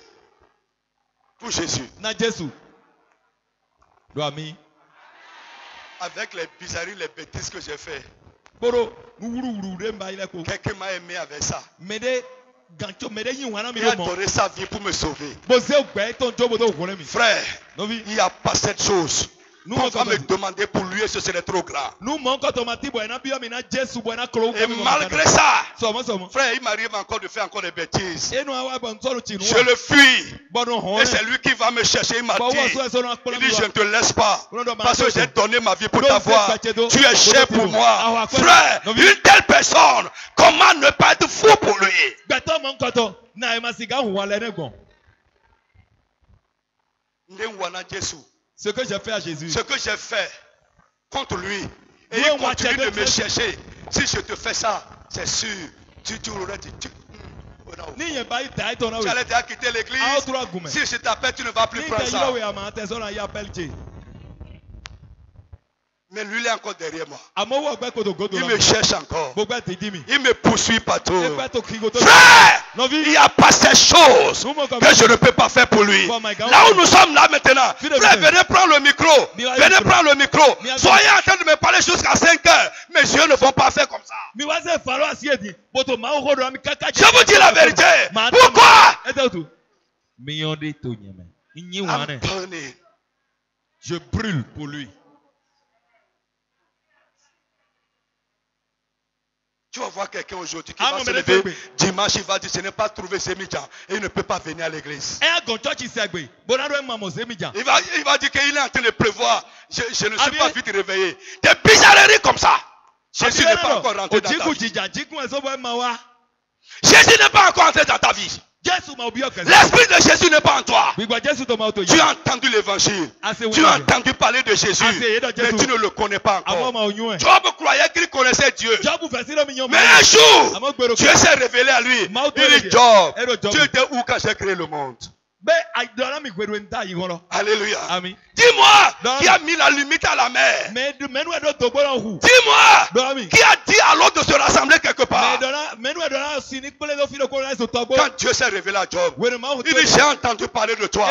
Speaker 1: pour Jésus.
Speaker 3: Na Jésus.
Speaker 1: Avec les bizarreries, les bêtises que j'ai fait.
Speaker 3: Ko.
Speaker 1: Quelqu'un m'a aimé avec ça.
Speaker 3: Gancho mede yin wana mi
Speaker 1: Il a
Speaker 3: mo.
Speaker 1: donné sa vie pour me sauver.
Speaker 3: Bo se gbe ton jobo to wole mi.
Speaker 1: Frère,
Speaker 3: No vi.
Speaker 1: il n'y a pas cette chose.
Speaker 3: Nous,
Speaker 1: On
Speaker 3: on
Speaker 1: va me demander pour lui ce serait trop grand. Et malgré ça, frère, il m'arrive encore de faire encore des bêtises. Je le fuis. Et c'est lui qui va me chercher. Il m'a dit, il dit, je ne te laisse pas. Parce que j'ai donné ma vie pour t'avoir. Tu es cher pour moi.
Speaker 3: Ah,
Speaker 1: Frère, une telle personne, comment ne pas être fou pour lui?
Speaker 3: Ce que j'ai fait à Jésus.
Speaker 1: Ce que j'ai fait contre lui. Et
Speaker 3: Oui,
Speaker 1: il continue de me chercher. Si je te fais ça, c'est sûr Tu, tu tu,
Speaker 3: na
Speaker 1: tu
Speaker 3: we.
Speaker 1: allais déjà quitter l'église.
Speaker 3: Gumɛ.
Speaker 1: Si je t'appelle, tu ne vas plus prendre ça. Mais lui, il est encore derrière moi.
Speaker 3: Koto godo
Speaker 1: Il me cherche encore.
Speaker 3: Mi.
Speaker 1: Il me poursuit partout.
Speaker 3: Kiri koto.
Speaker 1: Frère, il n'y a pas ces choses que je ne peux pas faire pour lui.
Speaker 3: Oh.
Speaker 1: Là où nous sommes là maintenant, frère, venez prendre le micro. Venez prendre le micro. Soyez en train de me parler jusqu'à 5 heures. Mes yeux ne vont pas faire comme ça. Je vous dis la vérité. Pourquoi? burning.
Speaker 3: Je brûle pour lui.
Speaker 1: Tu vas voir quelqu'un aujourd'hui qui
Speaker 3: Ah,
Speaker 1: va se lever dimanche, il va dire, ce n'est pas trouvé ces midjan et il ne peut pas venir à l'église.
Speaker 3: Jan.
Speaker 1: Il va, il va dire qu'il est en train de pleuvoir. Je, je ne
Speaker 3: Ah
Speaker 1: suis
Speaker 3: bien.
Speaker 1: pas vite réveillé. Des bizarreries comme ça. Jésus n'est pas encore rentré dans ta vie. Jésus n'est pas encore entré dans ta vie. L'esprit de Jésus n'est pas en toi. Tu as entendu l'évangile.
Speaker 3: Ase
Speaker 1: Tu as entendu parler de Jésus.
Speaker 3: Ah,
Speaker 1: Mais tu ne le connais pas encore.
Speaker 3: ɛ.
Speaker 1: Job croyait qu'il connaissait Dieu. Mais un jour, Dieu s'est révélé à lui. Il dit
Speaker 3: Dieu.
Speaker 1: Job, tu étais où quand j'ai créé le monde?
Speaker 3: Kọ́lọ́.
Speaker 1: Alléluia. Dis-moi, qui a mis la limite à la mer. Dis-moi, qui a dit à l'autre de se rassembler quelque part. Quand Dieu s'est révélé à Job, il dit J'ai entendu parler de toi,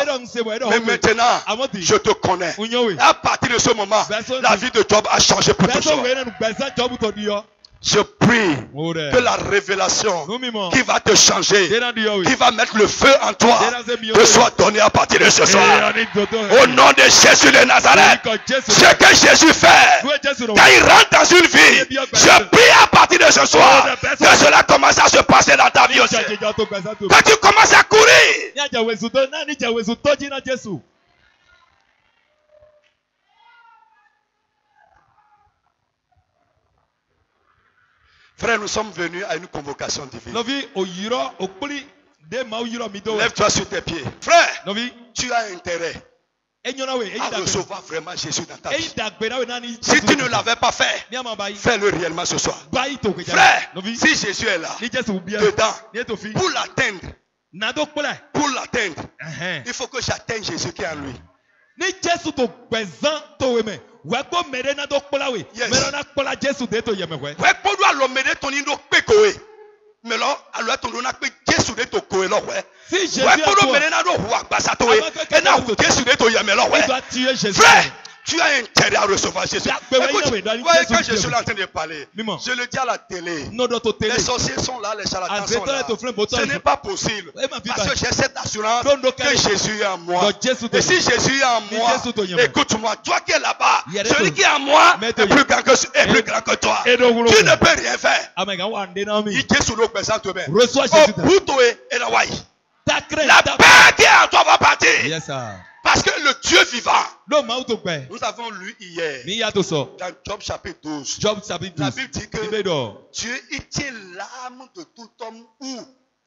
Speaker 1: mais maintenant, je te connais. À partir de ce moment, la vie de Job a changé pour toujours. Je prie que la révélation qui va te changer, qui va mettre le feu en toi, te soit donnée à partir de ce soir. Au nom de Jésus de Nazareth, ce que Jésus fait, quand il rentre dans une vie, je prie à partir de ce soir que cela commence à se passer dans ta vie aussi. Que tu commences à courir. Frère, nous sommes venus à une convocation divine. Lève-toi sur tes pieds. Frère, tu as intérêt à recevoir vraiment Jésus dans ta vie. Si tu ne l'avais pas fait, fais-le réellement ce soir. Frère, si Jésus est là, dedans, pour l'atteindre, pour l'atteindre,
Speaker 3: Ẹ̀hẹ́n.
Speaker 1: il faut que j'atteigne Jésus qui est en lui.
Speaker 3: Mɛ.
Speaker 1: Yes.
Speaker 3: Mẹ́rẹ́ nà kpla Jésù dé tó yẹmẹ wẹ́.
Speaker 1: Ouais, pour nous, l'homme ton indo pekoe. Mais là, alors ton don a pe Jésus de to koe lo ouais.
Speaker 3: Si Jésus
Speaker 1: Ouais,
Speaker 3: est
Speaker 1: pour nous
Speaker 3: toi,
Speaker 1: mener na do hu agbasa to e.
Speaker 3: Avant que
Speaker 1: Et na hu
Speaker 3: quelqu'un
Speaker 1: Jésus de to yeme lo ouais.
Speaker 3: il
Speaker 1: tu as intérêt à recevoir Jésus. Écoute, voyez, quand je suis là en train de parler, je le dis à la télé. Les sorciers sont là, les charlatans
Speaker 3: Ah,
Speaker 1: sont là. Ce n'est pas possible. Parce
Speaker 3: bah.
Speaker 1: que j'ai cette assurance que. Jésus est en moi. Et si Jésus est en moi, écoute-moi, toi qui es là-bas, celui qui est en moi est plus grand que, est plus grand que toi. Tu ne peux rien faire. Toi-même.
Speaker 3: Reçois Jésus.
Speaker 1: la paix qui est en toi va partir.
Speaker 3: Yes sir.
Speaker 1: Parce que le Dieu vivant, nous avons lu hier dans Job chapitre 12.
Speaker 3: Job chapitre
Speaker 1: La
Speaker 3: 12.
Speaker 1: Bible dit que. Dieu, il tient l'âme de tout homme où?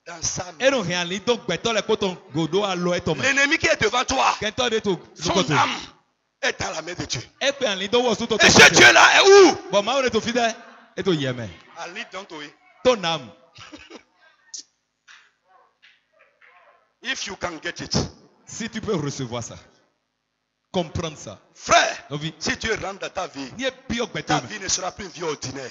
Speaker 1: Dans sa main. L'ennemi qui est devant toi, son âme est dans la main de Dieu. Et ce Dieu-là est où? Ali.
Speaker 3: Tó nam.
Speaker 1: If you can get it.
Speaker 3: Si tu peux recevoir ça. Comprendre ça.
Speaker 1: Frère, si Dieu rentre dans ta vie, ta vie ne sera plus une vie ordinaire.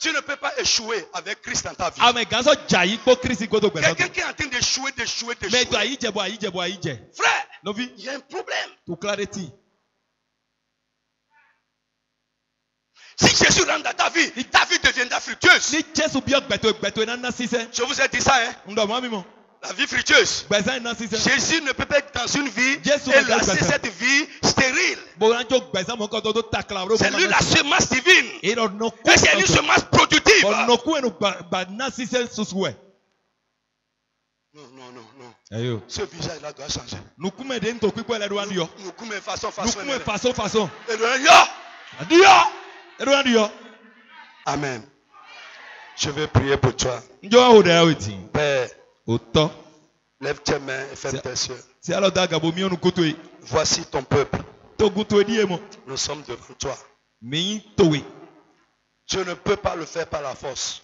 Speaker 1: Tu ne peux pas échouer avec Christ dans ta vie.
Speaker 3: Gbɛzan
Speaker 1: Quelqu'un qui est en train d'échouer, d'échouer, d'échouer. Frère, il y a un problème.
Speaker 3: To clarity.
Speaker 1: Si Jésus rentre dans ta vie, ta vie deviendra fructueuse.
Speaker 3: Sísẹ́.
Speaker 1: Je vous ai dit ça, hein. La vie fructueuse.
Speaker 3: Sísẹ́.
Speaker 1: Jésus ne peut pas être dans une vie
Speaker 3: Jésus
Speaker 1: et laisser
Speaker 3: pas.
Speaker 1: cette vie stérile. C'est lui la semence divine.
Speaker 3: Et
Speaker 1: c'est une semence productive? Non, non, non, non.
Speaker 3: Ẹyọ.
Speaker 1: Ce visage-là doit changer. Nous façon, façon.
Speaker 3: Nukume façon façon.
Speaker 1: Et le yo. Amen. Je vais prier pour toi. Père, lève tes mains et ferme tes yeux. Voici ton peuple. Nous sommes devant toi. Je ne peux pas le faire par la force.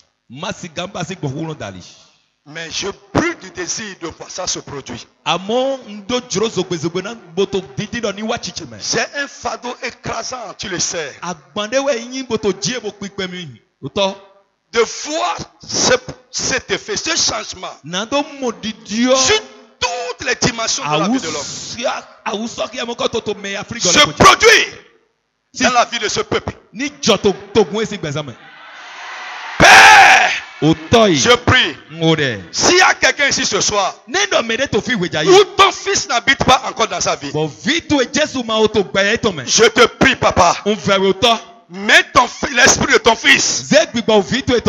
Speaker 1: Mais je brûle du désir de voir ça se produire. C'est un fardeau écrasant, tu le sais. De voir ce- cet effet, ce changement sur toutes les dimensions de la vie de l'homme. Se produit dans la vie de ce peuple.
Speaker 3: ni dzɔ to togun esi gbɛzã me
Speaker 1: Père,
Speaker 3: wotɔ yi
Speaker 1: je prie. S'il y a quelqu'un ici ce soir où ton fils n'habite pas encore dans sa vie, je te prie, papa, mets l'esprit de ton fils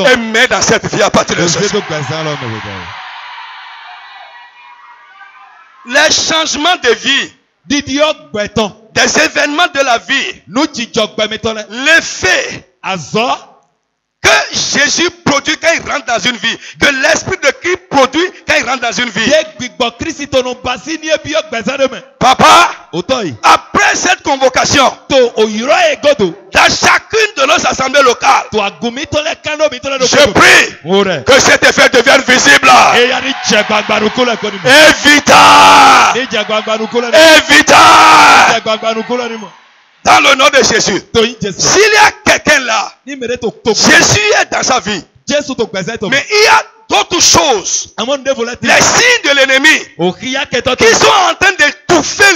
Speaker 1: et mets dans cette vie à partir de ce soir. Les changements de vie, des événements de la vie, l'effet que Jésus produit quand il rentre dans une vie, que l'esprit de Christ produit quand il rentre dans une vie. Papa, après cette convocation,
Speaker 3: godo.
Speaker 1: dans chacune de nos assemblées locales, je prie que cet effet devienne visible.
Speaker 3: eya ni dze gbagbanuku
Speaker 1: dans le nom de Jésus. S'il y a quelqu'un là, Jésus est dans sa vie, mais il y a d'autres choses, les signes de l'ennemi, qui sont en train d'étouffer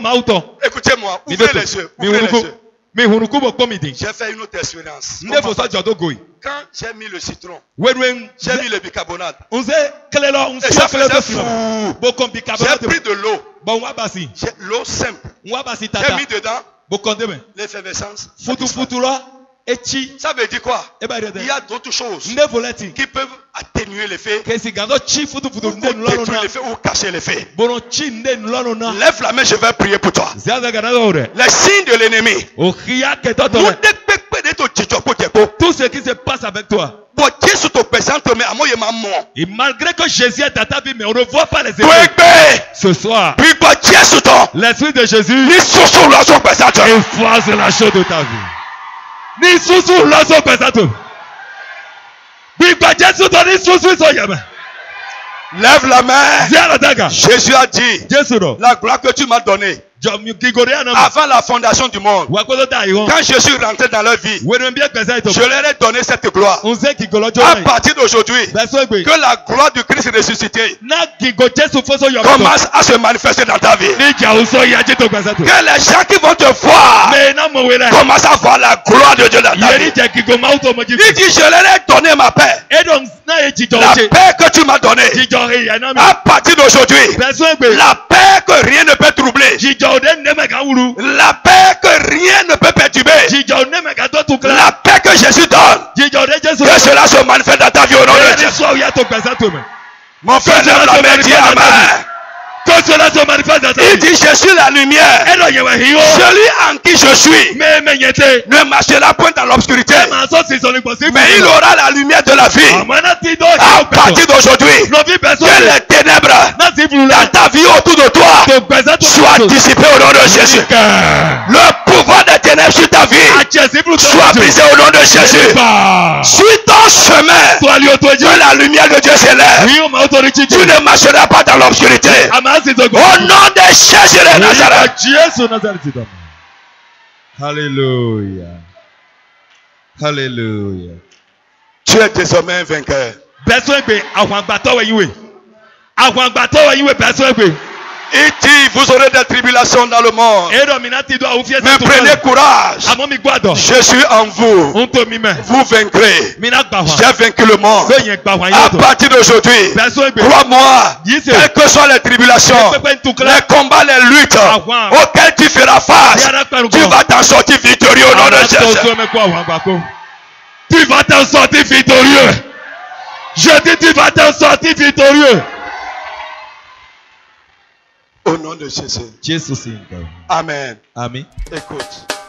Speaker 3: mawu tɔ
Speaker 1: Écoutez-moi, ouvrez les yeux, ouvrez les yeux. J'ai fait une autre expérience. Quand j'ai mis le citron, j'ai mis le bicarbonate, et ça faisait fou. J'ai pris de l'eau,
Speaker 3: bɔn n wa basi
Speaker 1: j'ai l'eau simple, j'ai mis dedans l'effervescence.
Speaker 3: futu lɔ etsi
Speaker 1: Ça veut dire quoi
Speaker 3: e b'a yɛrɛ
Speaker 1: Il y a d'autres choses qui peuvent atténuer
Speaker 3: tsi futu
Speaker 1: ou détruire
Speaker 3: na.
Speaker 1: l'effet, ou cacher
Speaker 3: lɔnu na.
Speaker 1: Lève la main, je vais prier pour toi. Les signes de l'ennemi.
Speaker 3: tout ce qui se passe avec toi. Et malgré que Jésus est à ta vie mais on ne voit pas les effets. Ce soir. L'esprit de Jésus efface la chose de ta vie ni susu lɔsɔ gbɛsɛto gbigba Jésù tɔ ni susu sɔ yɛmɛ
Speaker 1: Lève la main.
Speaker 3: ziara daga
Speaker 1: Jésus a dit,
Speaker 3: Jésù dɔ
Speaker 1: la gloire que tu m'as donnée
Speaker 3: nama
Speaker 1: avant la fondation du monde. Quand je suis rentré dans leur vie, je leur ai donné cette gloire. À partir d'aujourd'hui, que la gloire du Christ ressuscité commence à se manifester dans ta vie. Que les gens qui vont te voir commencent à voir la gloire de Dieu dans ta vie. Il dit, je leur ai donné ma paix. La paix que tu m'as donnée. À partir d'aujourd'hui, la paix que rien ne peut troubler. La paix que rien ne peut perturber. La paix que Jésus donne. Que cela se manifeste dans ta vie au nom de Mon frère, lève la main, Amen.
Speaker 3: Que cela se manifeste dans ta
Speaker 1: Il dit, je suis la lumière. Celui en qui je suis. Ne marchera point dans l'obscurité, mais il aura la lumière de la vie.
Speaker 3: dɔ
Speaker 1: À partir d'aujourd'hui, que les ténèbres dans ta vie autour de toi soient dissipées au nom de Jésus. Le pouvoir des ténèbres sur ta vie
Speaker 3: a cɛ si fulu
Speaker 1: soit brisé au nom de Jésus. Sur ton chemin, que la lumière de Dieu s'élève. Tu ne marcheras pas dans l'obscurité.
Speaker 3: A ma si to
Speaker 1: Au
Speaker 3: gbɔ
Speaker 1: nom de Jésus de Nazareth.
Speaker 3: Jésus Nazareth dɔn hallelujah hallelujah.
Speaker 1: Tu es désormais un vainqueur.
Speaker 3: bẹ́sọ̀ ẹgbẹ́ àwọn àgbàtọ́ wẹ̀ yín wẹ̀ àwọn àgbàtọ́ wẹ̀ yín wẹ̀ bẹ́sọ̀ ẹgbẹ́
Speaker 1: Il dit, vous aurez des tribulations dans le monde. Mais prenez courage. Je suis en vous. Vous vaincrez. J'ai vaincu le monde. À partir d'aujourd'hui, crois-moi, quelles que soient les tribulations, les combats, les luttes
Speaker 3: Àwọn.
Speaker 1: auxquels tu feras face, tu vas t'en sortir victorieux au nom de Jésus.
Speaker 3: àwọn àgbàkó tu vas t'en sortir victorieux je dis tu vas t'en sortir victorieux.
Speaker 1: Au nom de Jésus.
Speaker 3: Jésus sì ń gbà
Speaker 1: Amen.
Speaker 3: àmín.
Speaker 1: Écoute.